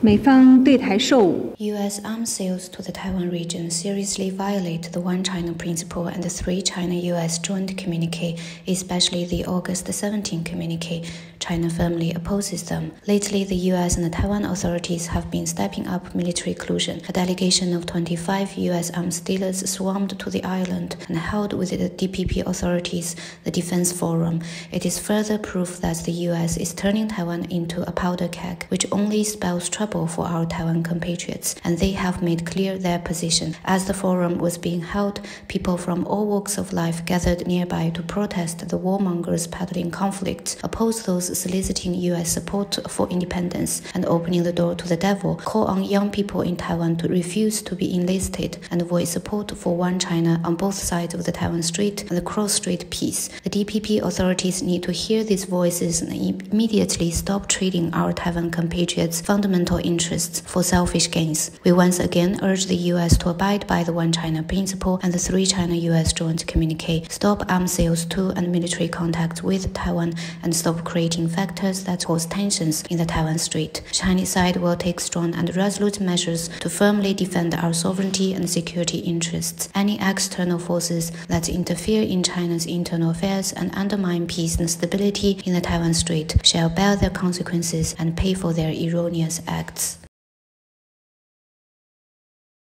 美方对台售武。 U.S. arms sales to the Taiwan region seriously violate the One China principle and the Three China-U.S. joint communique, especially the August 17 communique. China firmly opposes them. Lately, the U.S. and the Taiwan authorities have been stepping up military collusion. A delegation of 25 U.S. arms dealers swarmed to the island and held with the DPP authorities the Defense Forum. It is further proof that the U.S. is turning Taiwan into a powder keg, which only spells trouble for our Taiwan compatriots, and they have made clear their position. As the forum was being held, people from all walks of life gathered nearby to protest the warmongers peddling conflicts, oppose those soliciting U.S. support for independence, and opening the door to the devil, call on young people in Taiwan to refuse to be enlisted and voice support for one China on both sides of the Taiwan Strait and the cross strait peace. The DPP authorities need to hear these voices and immediately stop trading our Taiwan compatriots' fundamental interests for selfish gains. We once again urge the U.S. to abide by the One China principle and the Three China-U.S. joint communique, stop arms sales to and military contacts with Taiwan, and stop creating factors that cause tensions in the Taiwan Strait. Chinese side will take strong and resolute measures to firmly defend our sovereignty and security interests. Any external forces that interfere in China's internal affairs and undermine peace and stability in the Taiwan Strait shall bear their consequences and pay for their erroneous acts.